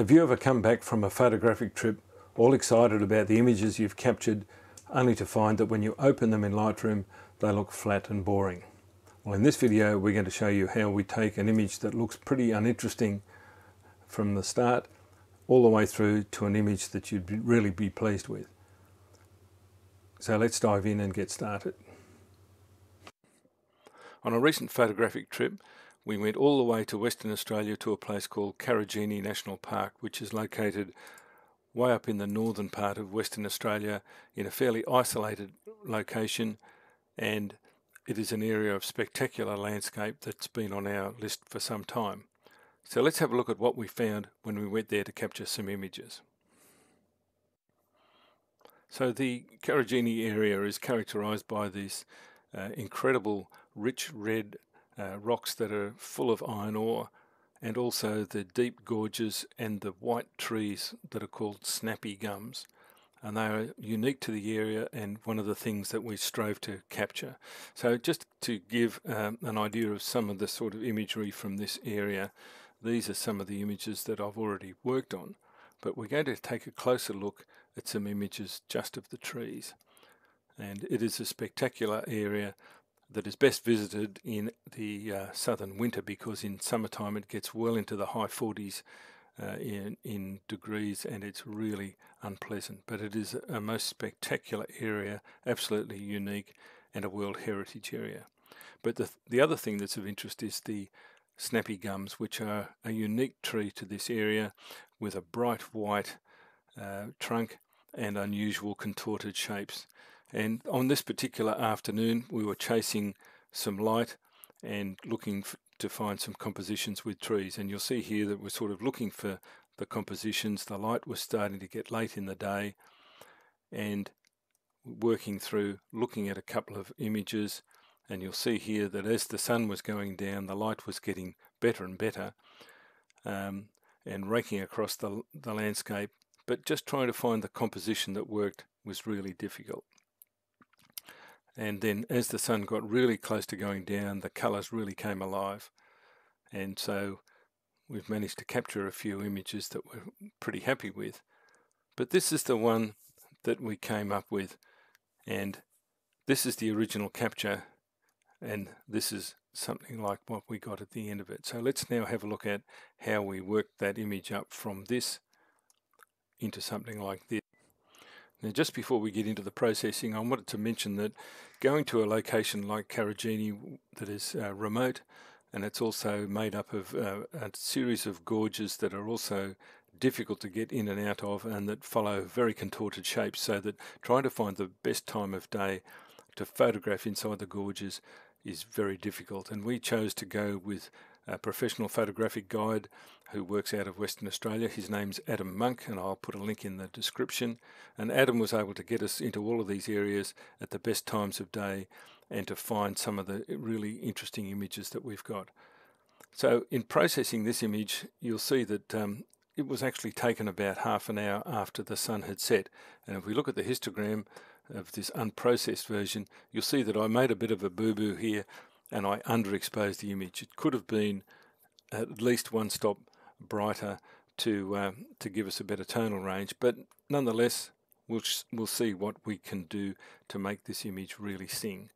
Have you ever come back from a photographic trip all excited about the images you've captured only to find that when you open them in Lightroom they look flat and boring? Well in this video we're going to show you how we take an image that looks pretty uninteresting from the start all the way through to an image that you'd really be pleased with. So let's dive in and get started. On a recent photographic trip we went all the way to Western Australia to a place called Karijini National Park, which is located way up in the northern part of Western Australia in a fairly isolated location and it is an area of spectacular landscape that's been on our list for some time. So let's have a look at what we found when we went there to capture some images. So the Karijini area is characterized by this uh, incredible rich red uh, rocks that are full of iron ore, and also the deep gorges and the white trees that are called snappy gums. And they are unique to the area and one of the things that we strove to capture. So, just to give um, an idea of some of the sort of imagery from this area, these are some of the images that I've already worked on. But we're going to take a closer look at some images just of the trees. And it is a spectacular area that is best visited in the uh, southern winter because in summertime it gets well into the high 40s uh, in, in degrees and it's really unpleasant. But it is a most spectacular area, absolutely unique, and a World Heritage Area. But the, the other thing that's of interest is the snappy gums, which are a unique tree to this area with a bright white uh, trunk and unusual contorted shapes. And on this particular afternoon, we were chasing some light and looking to find some compositions with trees. And you'll see here that we're sort of looking for the compositions. The light was starting to get late in the day and working through looking at a couple of images. And you'll see here that as the sun was going down, the light was getting better and better um, and raking across the, the landscape. But just trying to find the composition that worked was really difficult. And then as the sun got really close to going down, the colours really came alive. And so we've managed to capture a few images that we're pretty happy with. But this is the one that we came up with. And this is the original capture. And this is something like what we got at the end of it. So let's now have a look at how we worked that image up from this into something like this. Now, just before we get into the processing, I wanted to mention that going to a location like Karijini that is uh, remote, and it's also made up of uh, a series of gorges that are also difficult to get in and out of and that follow very contorted shapes so that trying to find the best time of day to photograph inside the gorges is very difficult. And we chose to go with a professional photographic guide who works out of Western Australia. His name's Adam Monk, and I'll put a link in the description. And Adam was able to get us into all of these areas at the best times of day and to find some of the really interesting images that we've got. So, in processing this image, you'll see that um, it was actually taken about half an hour after the sun had set. And if we look at the histogram of this unprocessed version, you'll see that I made a bit of a boo boo here and I underexposed the image. It could have been at least one stop brighter to uh, to give us a better tonal range, but nonetheless, we'll we'll see what we can do to make this image really sing.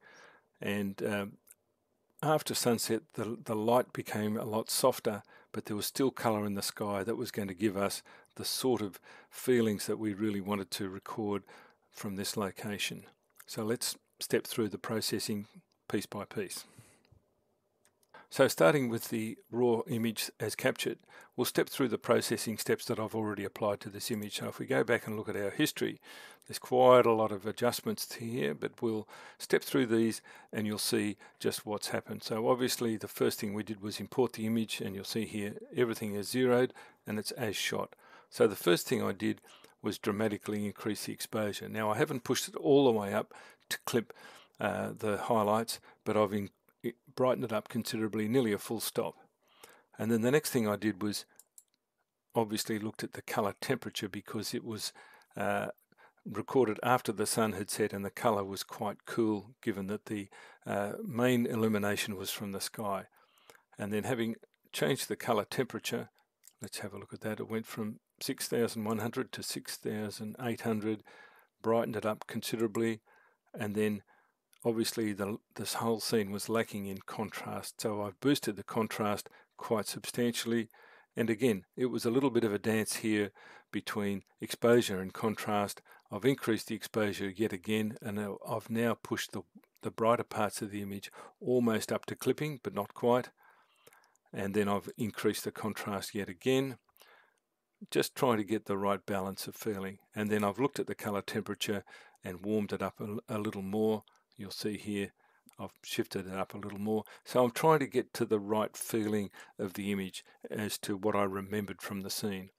And um, after sunset, the the light became a lot softer, but there was still colour in the sky that was going to give us the sort of feelings that we really wanted to record from this location. So let's step through the processing piece by piece. So starting with the raw image as captured, we'll step through the processing steps that I've already applied to this image. So if we go back and look at our history, there's quite a lot of adjustments here, but we'll step through these and you'll see just what's happened. So obviously the first thing we did was import the image and you'll see here everything is zeroed and it's as shot. So the first thing I did was dramatically increase the exposure. Now I haven't pushed it all the way up to clip uh, the highlights, but I've it brightened it up considerably, nearly a full stop. And then the next thing I did was obviously looked at the color temperature because it was uh, recorded after the sun had set and the color was quite cool given that the uh, main illumination was from the sky. And then having changed the color temperature, let's have a look at that. It went from 6,100 to 6,800, brightened it up considerably, and then obviously the, this whole scene was lacking in contrast. So I've boosted the contrast quite substantially. And again, it was a little bit of a dance here between exposure and contrast. I've increased the exposure yet again, and I've now pushed the, the brighter parts of the image almost up to clipping, but not quite. And then I've increased the contrast yet again, just trying to get the right balance of feeling. And then I've looked at the color temperature and warmed it up a, a little more you'll see here I've shifted it up a little more. So I'm trying to get to the right feeling of the image as to what I remembered from the scene.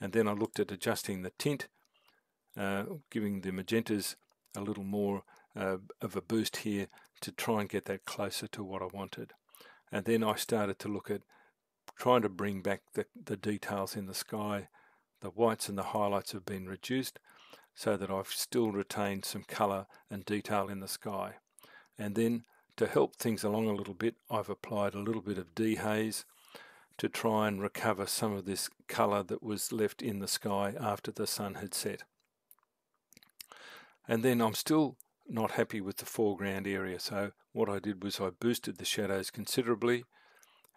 And then I looked at adjusting the tint, uh, giving the magentas a little more uh, of a boost here to try and get that closer to what I wanted. And then I started to look at trying to bring back the, the details in the sky. The whites and the highlights have been reduced so that I've still retained some colour and detail in the sky. And then to help things along a little bit, I've applied a little bit of dehaze to try and recover some of this colour that was left in the sky after the sun had set. And then I'm still not happy with the foreground area, so what I did was I boosted the shadows considerably.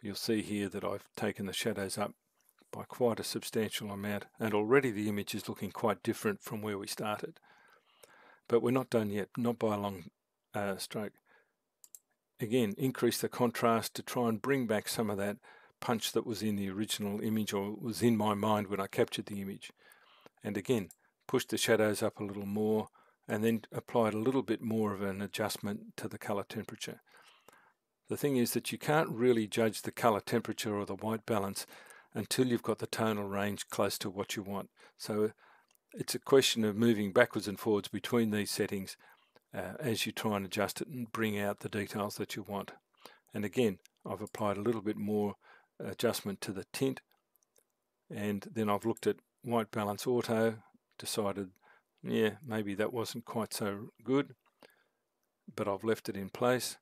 You'll see here that I've taken the shadows up by quite a substantial amount and already the image is looking quite different from where we started. But we're not done yet, not by a long uh, stroke. Again, increase the contrast to try and bring back some of that punch that was in the original image or was in my mind when I captured the image. And again, push the shadows up a little more and then applied a little bit more of an adjustment to the color temperature. The thing is that you can't really judge the color temperature or the white balance until you've got the tonal range close to what you want. So it's a question of moving backwards and forwards between these settings uh, as you try and adjust it and bring out the details that you want. And again, I've applied a little bit more adjustment to the tint and then I've looked at white balance auto, decided, yeah, maybe that wasn't quite so good, but I've left it in place.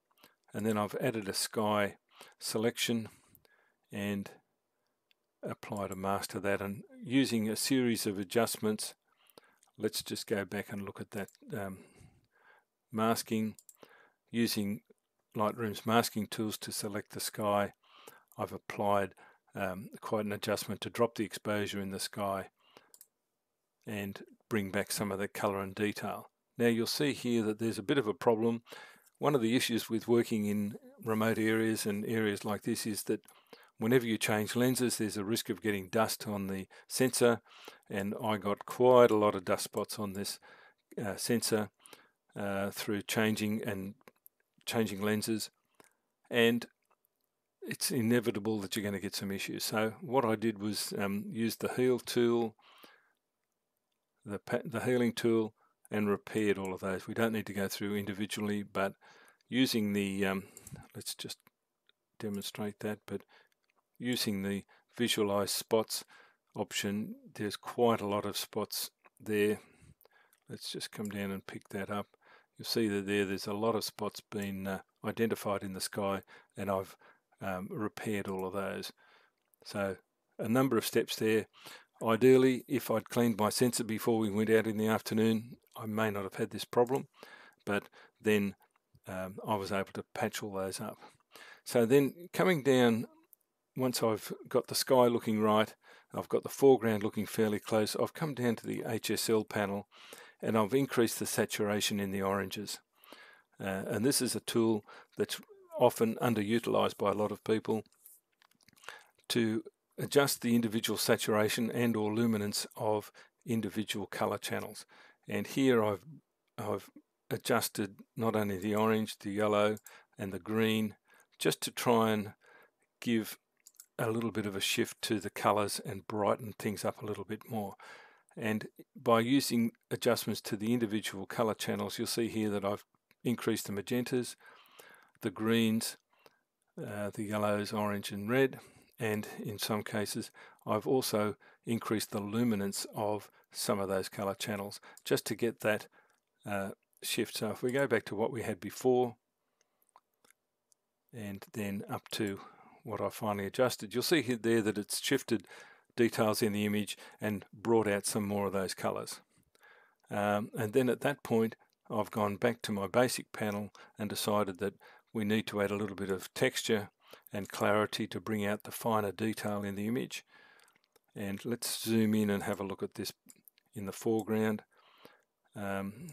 And then I've added a sky selection and apply to master that. And using a series of adjustments let's just go back and look at that um, masking using Lightroom's masking tools to select the sky. I've applied um, quite an adjustment to drop the exposure in the sky and bring back some of the color and detail. Now you'll see here that there's a bit of a problem. One of the issues with working in remote areas and areas like this is that whenever you change lenses, there's a risk of getting dust on the sensor, and I got quite a lot of dust spots on this uh, sensor uh, through changing and changing lenses, and it's inevitable that you're going to get some issues. So what I did was um, use the heal tool, the the healing tool, and repaired all of those. We don't need to go through individually, but using the um, let's just demonstrate that, but using the visualize spots option, there's quite a lot of spots there. Let's just come down and pick that up. You'll see that there, there's a lot of spots being uh, identified in the sky and I've um, repaired all of those. So a number of steps there. Ideally, if I'd cleaned my sensor before we went out in the afternoon, I may not have had this problem, but then um, I was able to patch all those up. So then coming down once I've got the sky looking right, I've got the foreground looking fairly close, I've come down to the HSL panel and I've increased the saturation in the oranges. Uh, and this is a tool that's often underutilized by a lot of people to adjust the individual saturation and or luminance of individual color channels. And here I've, I've adjusted not only the orange, the yellow and the green just to try and give a little bit of a shift to the colors and brighten things up a little bit more. And by using adjustments to the individual color channels, you'll see here that I've increased the magentas, the greens, uh, the yellows, orange and red, and in some cases I've also increased the luminance of some of those color channels just to get that uh, shift. So if we go back to what we had before and then up to what I finally adjusted, you'll see here there that it's shifted details in the image and brought out some more of those colors. Um, and then at that point, I've gone back to my basic panel and decided that we need to add a little bit of texture and clarity to bring out the finer detail in the image. And let's zoom in and have a look at this in the foreground. Um,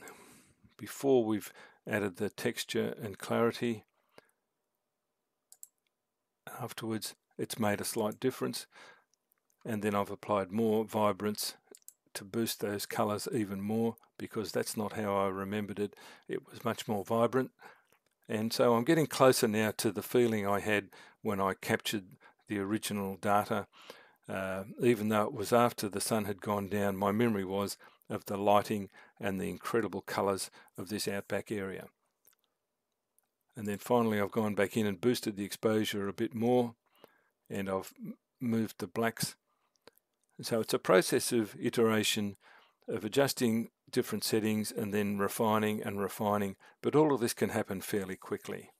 before we've added the texture and clarity, afterwards it's made a slight difference and then I've applied more vibrance to boost those colors even more because that's not how I remembered it. It was much more vibrant and so I'm getting closer now to the feeling I had when I captured the original data. Uh, even though it was after the sun had gone down, my memory was of the lighting and the incredible colours of this outback area. And then finally I've gone back in and boosted the exposure a bit more and I've moved the blacks. So it's a process of iteration of adjusting different settings and then refining and refining, but all of this can happen fairly quickly.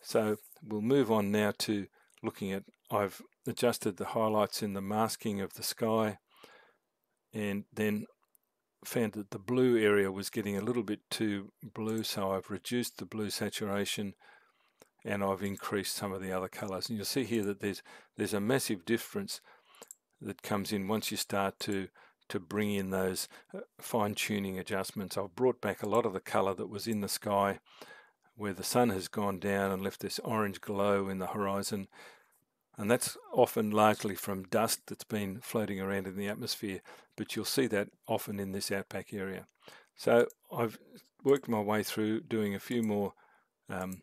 So we'll move on now to looking at, I've adjusted the highlights in the masking of the sky and then found that the blue area was getting a little bit too blue, so I've reduced the blue saturation and I've increased some of the other colors. And you'll see here that there's there's a massive difference that comes in once you start to to bring in those uh, fine-tuning adjustments. I've brought back a lot of the color that was in the sky where the sun has gone down and left this orange glow in the horizon and that's often largely from dust that's been floating around in the atmosphere but you'll see that often in this outback area. So I've worked my way through doing a few more um,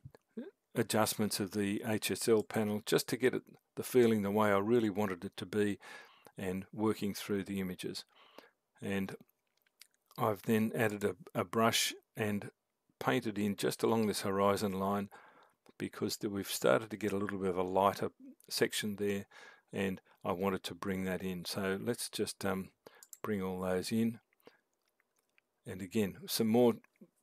adjustments of the HSL panel just to get it the feeling the way I really wanted it to be and working through the images. And I've then added a, a brush and painted in just along this horizon line because we've started to get a little bit of a lighter section there and I wanted to bring that in. So let's just um, bring all those in. And again some more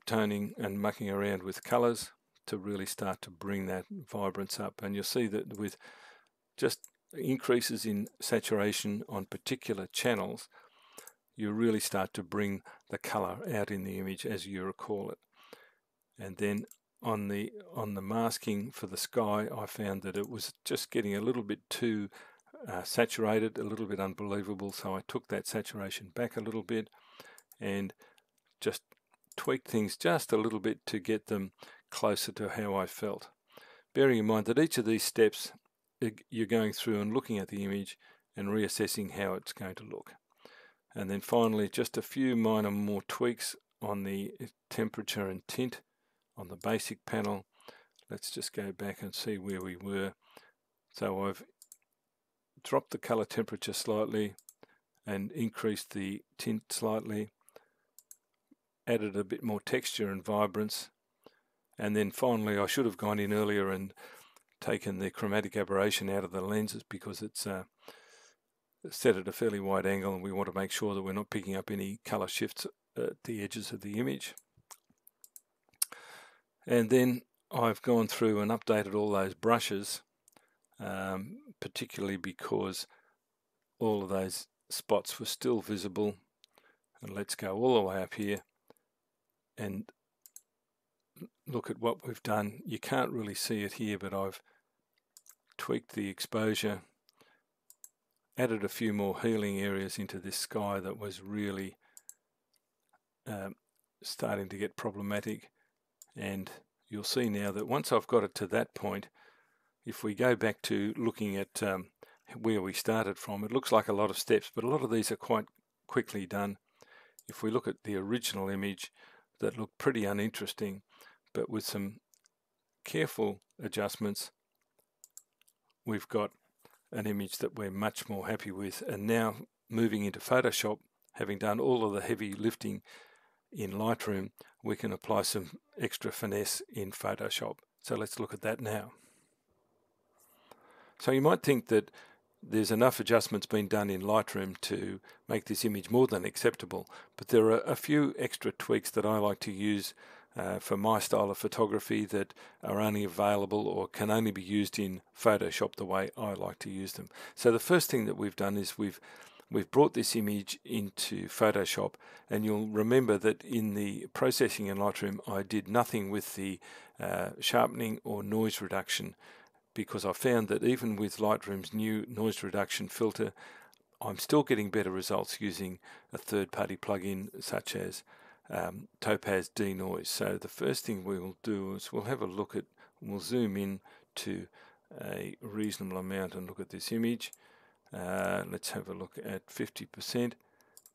toning and mucking around with colors to really start to bring that vibrance up. And you'll see that with just increases in saturation on particular channels you really start to bring the color out in the image as you recall it. And then on the on the masking for the sky, I found that it was just getting a little bit too uh, saturated, a little bit unbelievable. So I took that saturation back a little bit and just tweaked things just a little bit to get them closer to how I felt. Bearing in mind that each of these steps you're going through and looking at the image and reassessing how it's going to look. And then finally, just a few minor more tweaks on the temperature and tint on the basic panel. Let's just go back and see where we were. So I've dropped the color temperature slightly and increased the tint slightly, added a bit more texture and vibrance, and then finally I should have gone in earlier and taken the chromatic aberration out of the lenses because it's uh, set at a fairly wide angle and we want to make sure that we're not picking up any color shifts at the edges of the image. And then I've gone through and updated all those brushes, um, particularly because all of those spots were still visible. And let's go all the way up here and look at what we've done. You can't really see it here, but I've tweaked the exposure added a few more healing areas into this sky that was really um, starting to get problematic and you'll see now that once I've got it to that point if we go back to looking at um, where we started from it looks like a lot of steps but a lot of these are quite quickly done if we look at the original image that looked pretty uninteresting but with some careful adjustments we've got an image that we're much more happy with. And now moving into Photoshop, having done all of the heavy lifting in Lightroom, we can apply some extra finesse in Photoshop. So let's look at that now. So you might think that there's enough adjustments being done in Lightroom to make this image more than acceptable, but there are a few extra tweaks that I like to use uh, for my style of photography that are only available or can only be used in Photoshop the way I like to use them. So the first thing that we've done is we've we've brought this image into Photoshop and you'll remember that in the processing in Lightroom I did nothing with the uh, sharpening or noise reduction because I found that even with Lightroom's new noise reduction filter I'm still getting better results using a third-party plugin such as um, Topaz Denoise. So the first thing we will do is we'll have a look at, we'll zoom in to a reasonable amount and look at this image. Uh, let's have a look at 50%.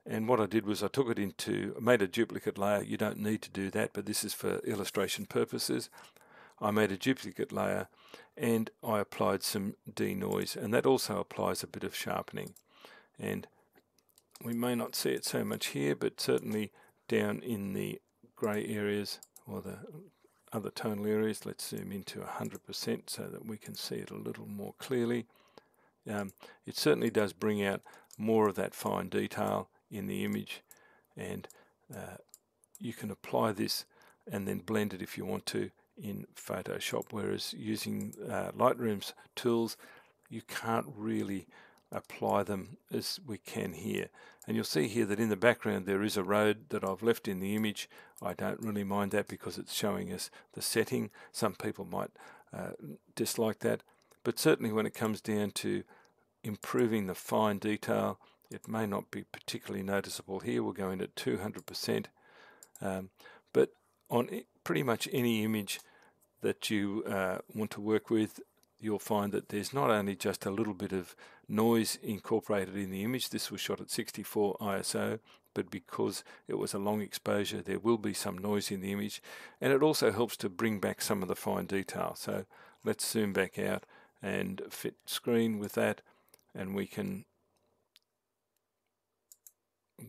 And what I did was I took it into, made a duplicate layer. You don't need to do that, but this is for illustration purposes. I made a duplicate layer and I applied some denoise and that also applies a bit of sharpening and we may not see it so much here but certainly down in the grey areas or the other tonal areas let's zoom into 100% so that we can see it a little more clearly um, it certainly does bring out more of that fine detail in the image and uh, you can apply this and then blend it if you want to in Photoshop whereas using uh, Lightroom's tools you can't really apply them as we can here. And you'll see here that in the background there is a road that I've left in the image. I don't really mind that because it's showing us the setting. Some people might uh, dislike that. But certainly when it comes down to improving the fine detail, it may not be particularly noticeable here. We're going at 200%. Um, but on pretty much any image that you uh, want to work with, you'll find that there's not only just a little bit of noise incorporated in the image, this was shot at 64 ISO, but because it was a long exposure, there will be some noise in the image, and it also helps to bring back some of the fine detail. So let's zoom back out and fit screen with that, and we can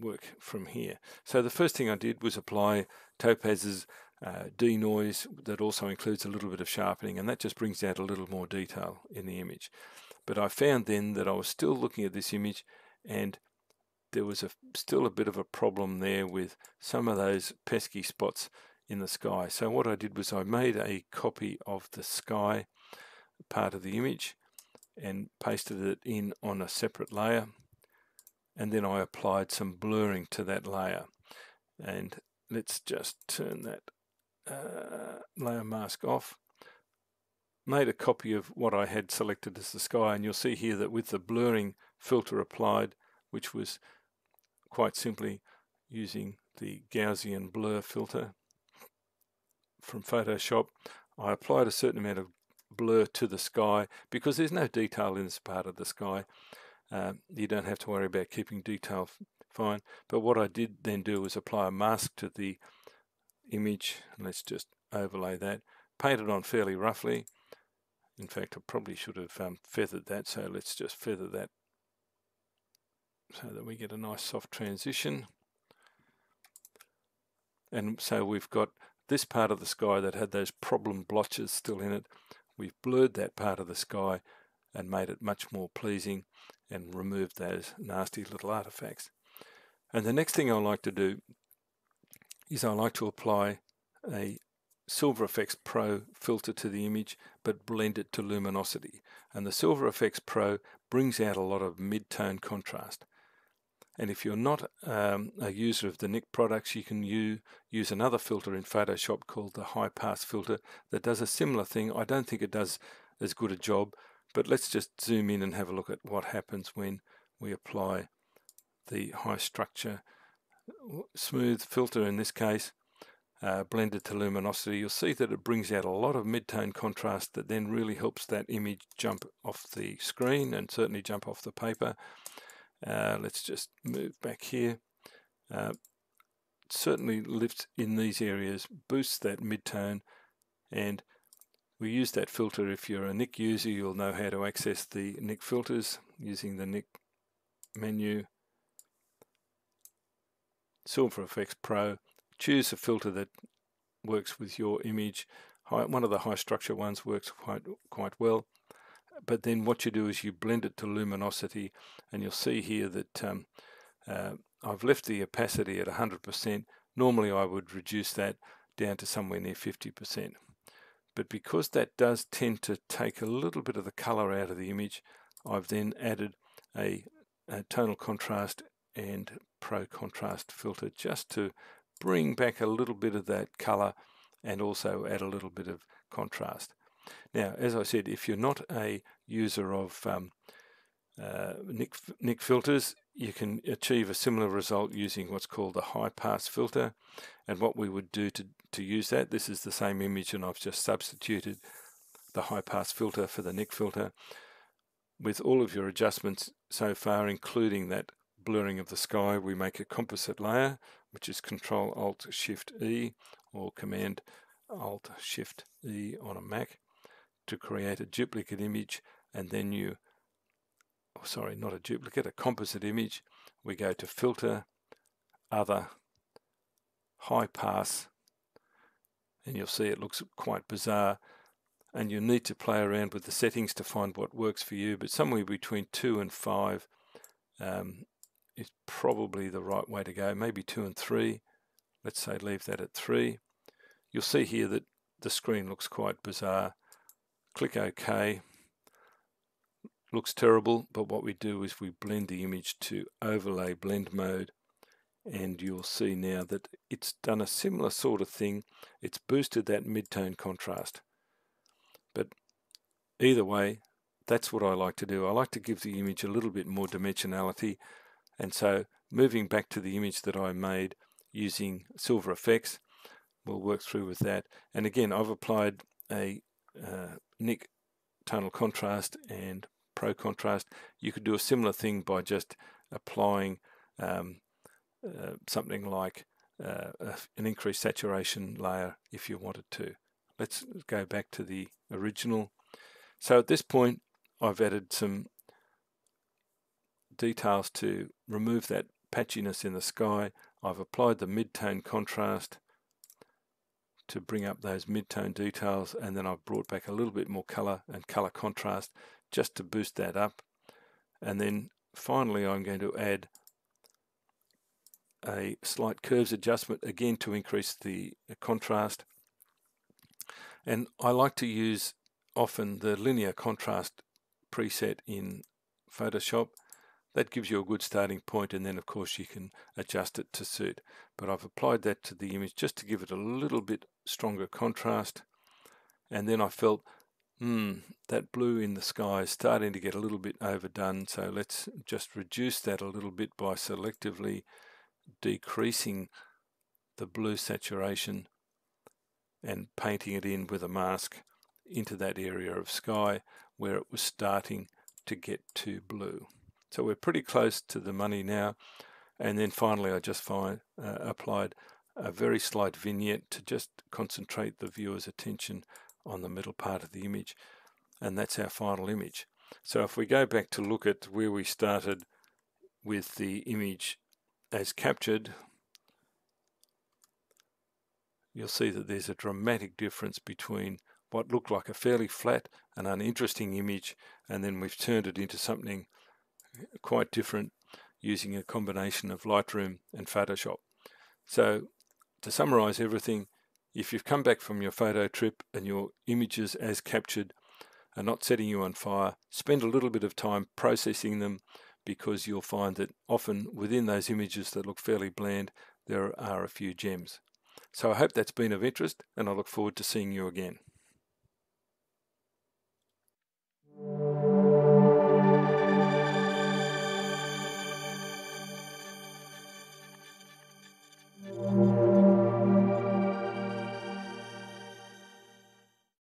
work from here. So the first thing I did was apply Topaz's uh, denoise that also includes a little bit of sharpening and that just brings out a little more detail in the image. But I found then that I was still looking at this image and there was a, still a bit of a problem there with some of those pesky spots in the sky. So what I did was I made a copy of the sky part of the image and pasted it in on a separate layer. And then I applied some blurring to that layer. And let's just turn that uh, layer mask off. Made a copy of what I had selected as the sky. And you'll see here that with the blurring filter applied which was quite simply using the Gaussian blur filter from Photoshop I applied a certain amount of blur to the sky because there's no detail in this part of the sky uh, you don't have to worry about keeping detail fine but what I did then do was apply a mask to the image. Let's just overlay that. Paint it on fairly roughly. In fact, I probably should have um, feathered that, so let's just feather that so that we get a nice soft transition. And so we've got this part of the sky that had those problem blotches still in it. We've blurred that part of the sky and made it much more pleasing and removed those nasty little artifacts. And the next thing I like to do is I like to apply a Silver Efex Pro filter to the image but blend it to luminosity and the Silver Efex Pro brings out a lot of mid-tone contrast and if you're not um, a user of the Nik products you can use, use another filter in Photoshop called the high pass filter that does a similar thing I don't think it does as good a job but let's just zoom in and have a look at what happens when we apply the high structure smooth filter in this case, uh, blended to luminosity, you'll see that it brings out a lot of mid-tone contrast that then really helps that image jump off the screen and certainly jump off the paper. Uh, let's just move back here. Uh, certainly lifts in these areas, boosts that mid-tone and we use that filter if you're a Nik user you'll know how to access the Nik filters using the Nik menu Silver Efex Pro. Choose a filter that works with your image. One of the high structure ones works quite quite well. But then what you do is you blend it to luminosity, and you'll see here that um, uh, I've left the opacity at 100%. Normally I would reduce that down to somewhere near 50%. But because that does tend to take a little bit of the color out of the image, I've then added a, a tonal contrast and pro contrast filter just to bring back a little bit of that color and also add a little bit of contrast. Now, as I said, if you're not a user of um, uh, Nik, Nik filters, you can achieve a similar result using what's called the high pass filter. And what we would do to, to use that, this is the same image and I've just substituted the high pass filter for the Nik filter. With all of your adjustments so far, including that blurring of the sky, we make a composite layer, which is Control Alt Shift E or Command Alt Shift E on a Mac to create a duplicate image and then you oh, sorry not a duplicate a composite image. We go to filter other high pass and you'll see it looks quite bizarre. And you need to play around with the settings to find what works for you but somewhere between 2 and 5 um, is probably the right way to go. Maybe 2 and 3 let's say leave that at 3 you'll see here that the screen looks quite bizarre click OK. Looks terrible but what we do is we blend the image to overlay blend mode and you'll see now that it's done a similar sort of thing. It's boosted that mid-tone contrast. But either way that's what I like to do. I like to give the image a little bit more dimensionality. And so moving back to the image that I made using Silver Efex we'll work through with that. And again I've applied a uh, Nik tonal contrast and pro contrast you could do a similar thing by just applying um, uh, something like uh, an increased saturation layer if you wanted to. Let's go back to the original. So at this point I've added some details to remove that patchiness in the sky. I've applied the mid-tone contrast to bring up those mid-tone details and then I've brought back a little bit more color and color contrast just to boost that up. And then finally I'm going to add a slight curves adjustment again to increase the contrast. And I like to use often the linear contrast preset in Photoshop. That gives you a good starting point and then of course you can adjust it to suit. But I've applied that to the image just to give it a little bit stronger contrast and then I felt hmm that blue in the sky is starting to get a little bit overdone so let's just reduce that a little bit by selectively decreasing the blue saturation and painting it in with a mask into that area of sky where it was starting to get too blue. So we're pretty close to the money now. And then finally, I just find, uh, applied a very slight vignette to just concentrate the viewer's attention on the middle part of the image. And that's our final image. So if we go back to look at where we started with the image as captured, you'll see that there's a dramatic difference between what looked like a fairly flat and uninteresting image and then we've turned it into something quite different using a combination of Lightroom and Photoshop. So to summarize everything, if you've come back from your photo trip and your images as captured are not setting you on fire, spend a little bit of time processing them because you'll find that often within those images that look fairly bland, there are a few gems. So I hope that's been of interest and I look forward to seeing you again.